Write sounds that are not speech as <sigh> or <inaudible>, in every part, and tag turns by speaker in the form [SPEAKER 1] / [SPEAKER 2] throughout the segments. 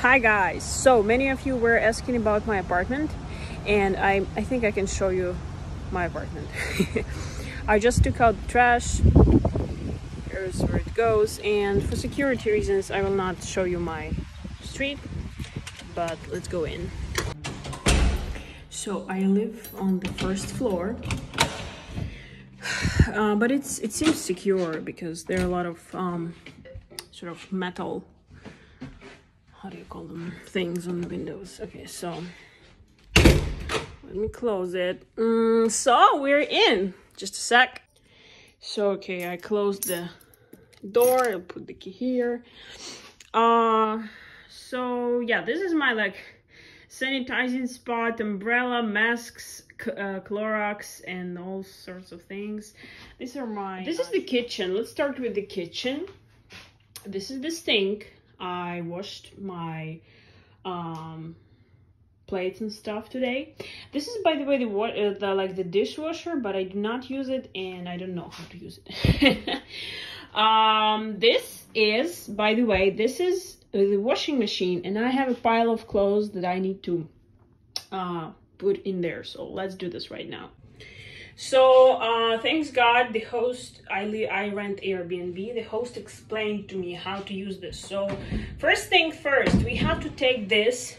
[SPEAKER 1] Hi guys! So many of you were asking about my apartment and I, I think I can show you my apartment. <laughs> I just took out the trash. Here's where it goes and for security reasons I will not show you my street but let's go in. So I live on the first floor <sighs> uh, but it's it seems secure because there are a lot of um, sort of metal how do you call them things on the windows okay so let me close it mm, so we're in just a sec so okay i closed the door i'll put the key here uh so yeah this is my like sanitizing spot umbrella masks uh, Clorox and all sorts of things. These are my... This is the kitchen. Let's start with the kitchen. This is the sink. I washed my um, plates and stuff today. This is, by the way, the, uh, the like the dishwasher, but I do not use it and I don't know how to use it. <laughs> um, this is, by the way, this is the washing machine and I have a pile of clothes that I need to uh, put in there. So let's do this right now. So uh, thanks God, the host, I, I rent Airbnb, the host explained to me how to use this. So first thing first, we have to take this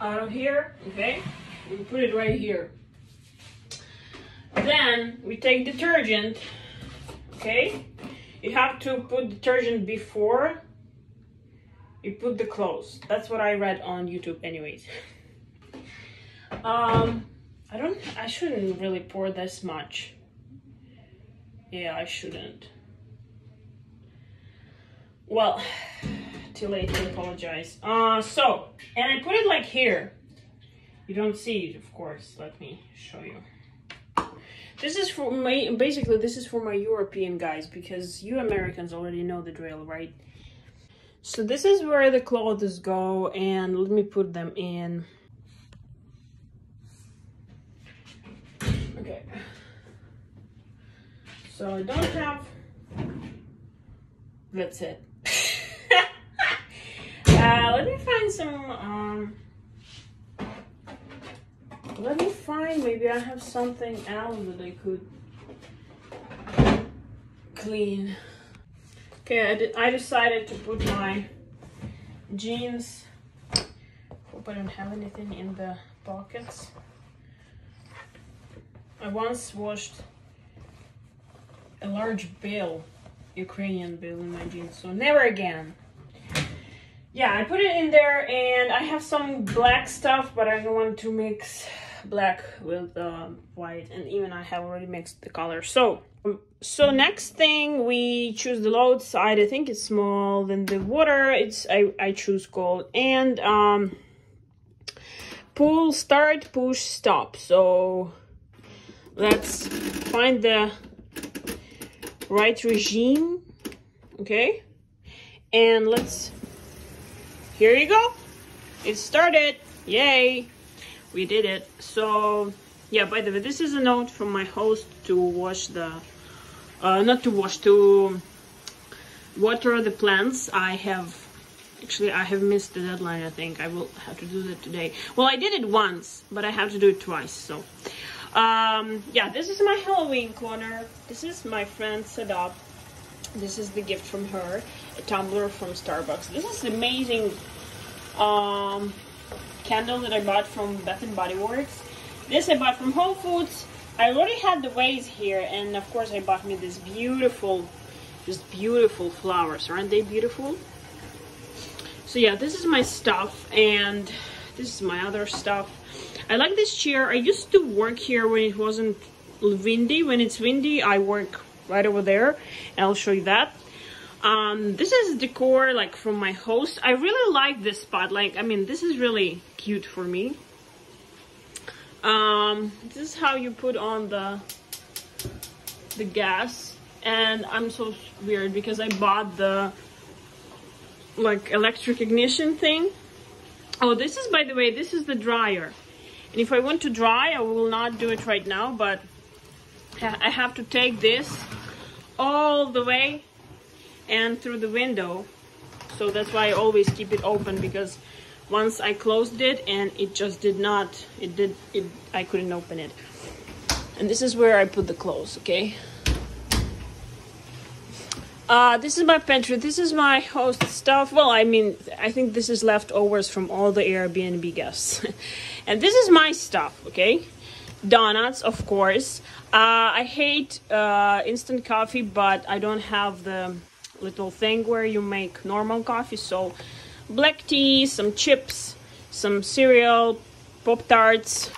[SPEAKER 1] out of here, okay? We put it right here. Then we take detergent, okay? You have to put detergent before you put the clothes. That's what I read on YouTube anyways. <laughs> um, I don't, I shouldn't really pour this much. Yeah, I shouldn't. Well, <sighs> too late to apologize. Uh, so, and I put it like here. You don't see it, of course. Let me show you. This is for my, basically this is for my European guys because you Americans already know the drill, right? So this is where the clothes go and let me put them in. Okay. So I don't have, that's it. <laughs> uh, let me find some, um, let me find, maybe I have something else that I could clean. Okay, I, I decided to put my jeans. Hope I don't have anything in the pockets. I once washed a large bill, Ukrainian bill in my jeans, so never again. Yeah, I put it in there and I have some black stuff, but I don't want to mix black with uh, white and even I have already mixed the color. So so next thing we choose the load side i think it's small then the water it's i i choose gold and um pull start push stop so let's find the right regime okay and let's here you go it started yay we did it so yeah by the way this is a note from my host to wash the uh, not to wash, to water the plants. I have, actually I have missed the deadline, I think. I will have to do that today. Well, I did it once, but I have to do it twice, so. Um, yeah, this is my Halloween corner. This is my friend Sadap. This is the gift from her, a tumbler from Starbucks. This is amazing um, candle that I bought from Bath and Body Works. This I bought from Whole Foods. I already had the vase here and of course I bought me this beautiful, just beautiful flowers. Aren't they beautiful? So yeah, this is my stuff and this is my other stuff. I like this chair. I used to work here when it wasn't windy. When it's windy, I work right over there I'll show you that. Um, this is decor like from my host. I really like this spot. Like, I mean, this is really cute for me. Um, this is how you put on the the gas and I'm so weird because I bought the like electric ignition thing. Oh, this is, by the way, this is the dryer. And if I want to dry, I will not do it right now, but I have to take this all the way and through the window So that's why I always keep it open because once I closed it and it just did not, it did, it, I couldn't open it. And this is where I put the clothes, okay? Uh, this is my pantry. This is my host stuff. Well, I mean, I think this is leftovers from all the Airbnb guests. <laughs> and this is my stuff, okay? Donuts, of course. Uh, I hate uh, instant coffee, but I don't have the little thing where you make normal coffee. So, black tea, some chips, some cereal, Pop Tarts,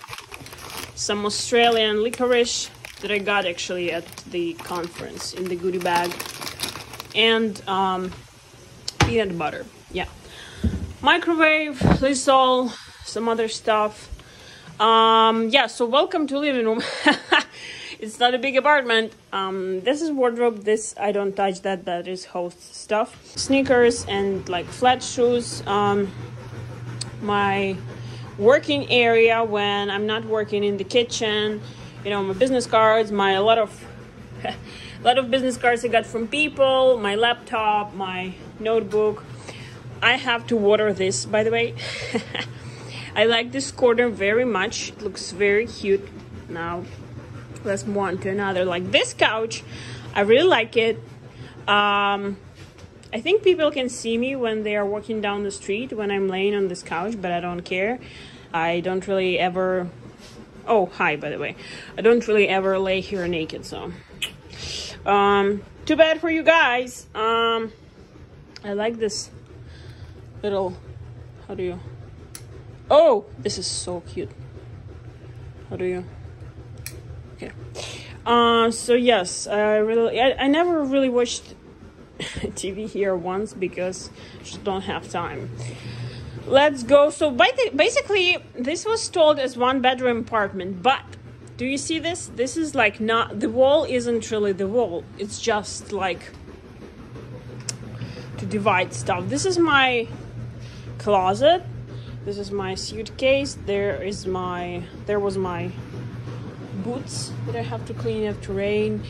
[SPEAKER 1] some Australian licorice that I got actually at the conference in the goodie bag and um, peanut butter. Yeah. Microwave, Lysol, some other stuff. Um, yeah, so welcome to living room. <laughs> it's not a big apartment. Um, this is wardrobe. This, I don't touch that. That is host stuff. Sneakers and like flat shoes. Um, my working area when I'm not working in the kitchen. You know, my business cards, my a lot of a <laughs> lot of business cards I got from people, my laptop, my notebook. I have to water this, by the way. <laughs> I like this corner very much. It looks very cute. Now, let's move on to another. Like this couch, I really like it. Um, I think people can see me when they are walking down the street when I'm laying on this couch, but I don't care. I don't really ever. Oh, hi, by the way. I don't really ever lay here naked, so um, too bad for you guys. Um, I like this little, how do you, oh, this is so cute. How do you, okay. Uh, so yes, I really, I, I never really watched <laughs> TV here once because I just don't have time. Let's go. So basically, this was told as one bedroom apartment, but do you see this? This is like not, the wall isn't really the wall. It's just like to divide stuff. This is my closet. This is my suitcase. There is my, there was my boots that I have to clean after rain.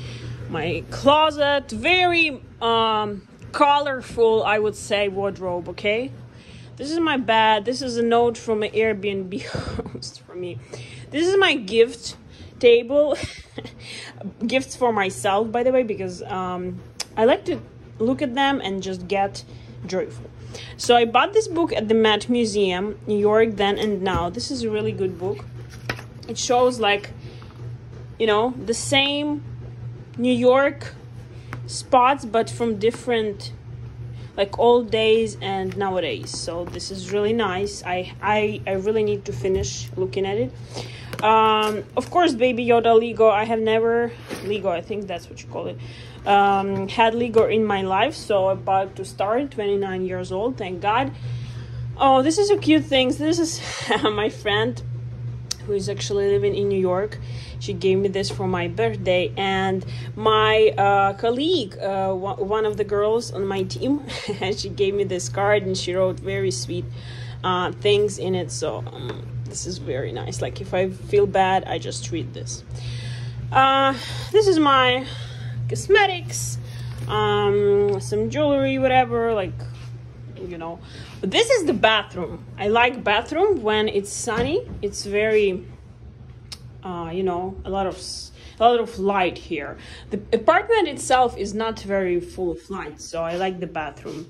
[SPEAKER 1] My closet, very um, colorful, I would say, wardrobe, okay? This is my bed. This is a note from an Airbnb <laughs> host for me. This is my gift table <laughs> gifts for myself by the way because um, i like to look at them and just get joyful so i bought this book at the met museum new york then and now. This is a really good book. It shows like you know the same new york spots but from different like old days and nowadays so this is really nice i i, I really need to finish looking at it um, of course, Baby Yoda Lego. I have never Lego. I think that's what you call it. Um, had Lego in my life, so about to start. 29 years old. Thank God. Oh, this is a cute thing. This is <laughs> my friend who is actually living in New York. She gave me this for my birthday, and my uh, colleague, uh, one of the girls on my team, <laughs> she gave me this card, and she wrote very sweet uh, things in it. So. Um, this is very nice like if i feel bad i just read this uh this is my cosmetics um some jewelry whatever like you know. This is the bathroom. I like bathroom when it's sunny. It's very uh you know a lot of a lot of light here. The apartment itself is not very full of light so i like the bathroom.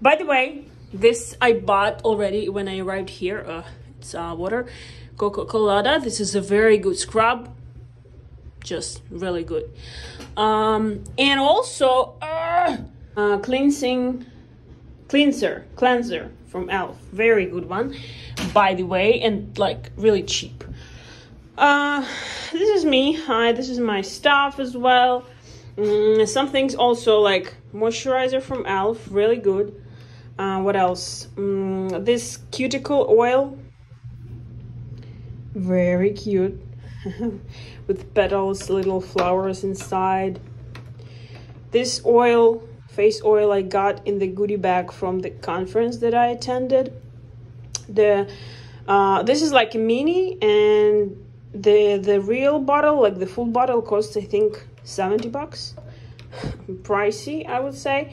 [SPEAKER 1] By the way this i bought already when i arrived here. Uh, it's uh, water. Coca cola this is a very good scrub. Just really good. Um, and also uh, uh, cleansing cleanser cleanser from elf. Very good one by the way and like really cheap. Uh, this is me. Hi this is my stuff as well. Mm, some things also like moisturizer from elf really good. Uh, what else? Mm, this cuticle oil. Very cute. <laughs> With petals little flowers inside. This oil face oil i got in the goodie bag from the conference that i attended the uh, this is like a mini and the the real bottle like the full bottle costs i think 70 bucks <laughs> pricey i would say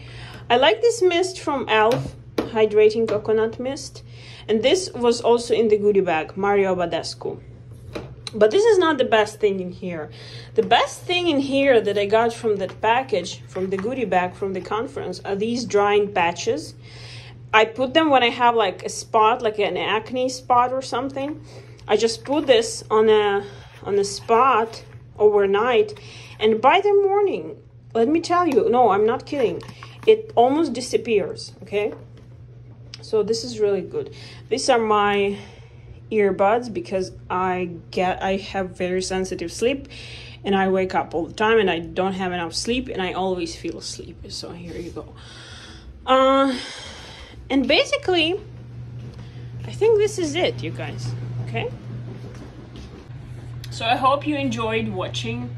[SPEAKER 1] I like this mist from Elf, Hydrating Coconut Mist. And this was also in the goodie bag, Mario Badescu. But this is not the best thing in here. The best thing in here that I got from that package, from the goodie bag from the conference, are these drying patches. I put them when I have like a spot, like an acne spot or something. I just put this on a on a spot overnight, and by the morning, let me tell you, no, I'm not kidding. It almost disappears. Okay, so this is really good. These are my earbuds because I get I have very sensitive sleep and I wake up all the time and I don't have enough sleep and I always feel sleepy. So here you go. Uh, and basically, I think this is it, you guys. Okay. So I hope you enjoyed watching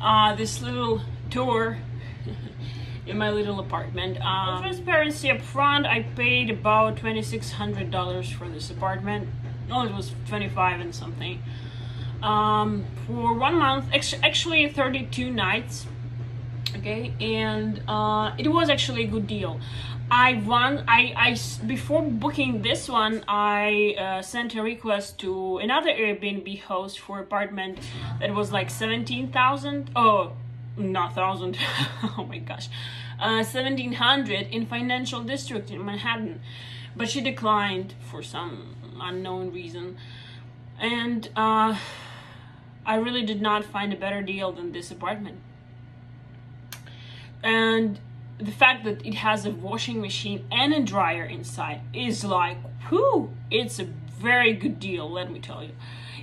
[SPEAKER 1] uh, this little tour <laughs> in my little apartment. Um, transparency up front, I paid about $2,600 for this apartment it was 25 and something. Um, for one month, actually 32 nights. Okay, and uh, it was actually a good deal. I won. I, I before booking this one, I uh, sent a request to another Airbnb host for apartment that was like seventeen thousand. Oh, not thousand. <laughs> oh my gosh, uh, seventeen hundred in Financial District in Manhattan, but she declined for some unknown reason. And uh, I really did not find a better deal than this apartment. And the fact that it has a washing machine and a dryer inside is like, whoo, it's a very good deal, let me tell you.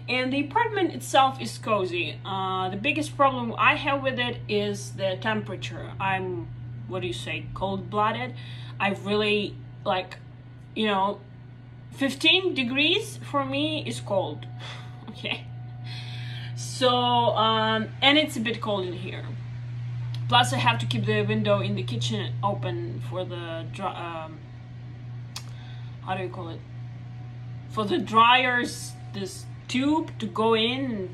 [SPEAKER 1] And the apartment itself is cozy. Uh, the biggest problem I have with it is the temperature. I'm, what do you say, cold-blooded. I really, like, you know, 15 degrees for me is cold. <laughs> Okay. So um, and it's a bit cold in here. Plus I have to keep the window in the kitchen open for the um, how do you call it? For the dryers this tube to go in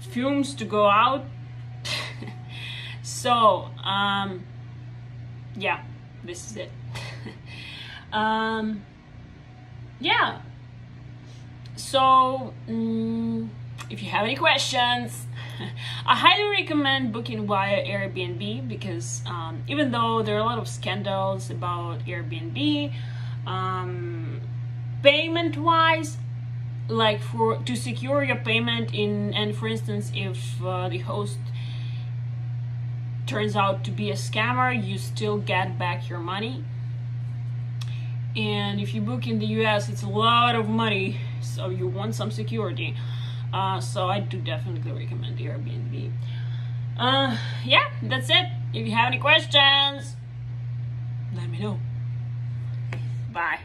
[SPEAKER 1] fumes to go out. <laughs> So um yeah this is it <laughs> um, yeah. So, mm, if you have any questions, <laughs> I highly recommend booking via Airbnb because um, even though there are a lot of scandals about Airbnb, um, payment wise, like for to secure your payment in and for instance if uh, the host turns out to be a scammer you still get back your money and if you book in the US it's a lot of money so you want some security. Uh, so I do definitely recommend the Airbnb. Uh, yeah that's it. If you have any questions let me know. Bye